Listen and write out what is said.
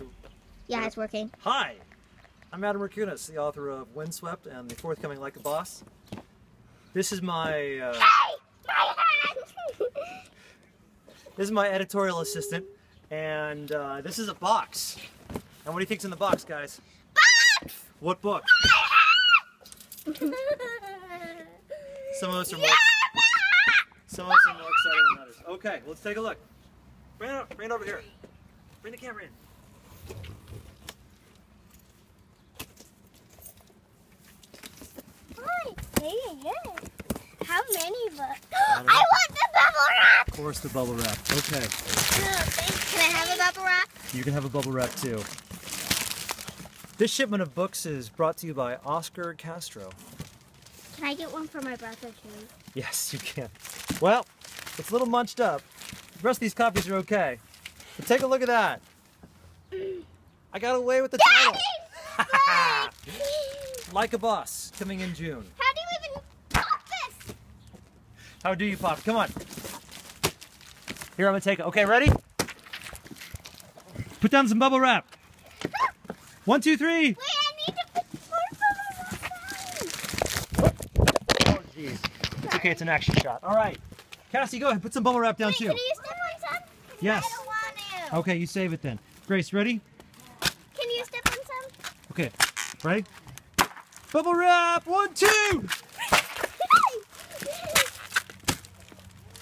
It- Yeah, it's working. Hi, I'm Adam Rakunas, the author of Windswept and the forthcoming Like a Boss. This is my uh, Hey! My this is my editorial assistant, and uh, this is a box. And what do you think's in the box, guys? Box! What book? Some of us are more some of us are more excited than others. Okay, let's take a look. Bring it, bring it over here. Bring the camera in. How many books? I I want the bubble wrap! Of course, the bubble wrap. Okay, Can I have a bubble wrap? you can have a bubble wrap too. This shipment of books is brought to you by Oscar Castro. Can I get one for my brother too? Yes, you can. Well, it's a little munched up. The rest of these copies are okay. But take a look at that. I got away with the title. How Like a Boss, coming in June. How do you even pop this? How do you pop? Come on. Here, I'm gonna take it. Okay, ready? Put down some bubble wrap. One, two, three. Wait, I need to put more bubble wrap down. Oh, jeez. It's okay, it's an action shot. All right. Cassie, go ahead. Put some bubble wrap down Wait, too. can you step on some? Yes. I don't want to. Okay, you save it then. Grace, ready? Can you step on some? Okay. Ready? Bubble wrap. One, two.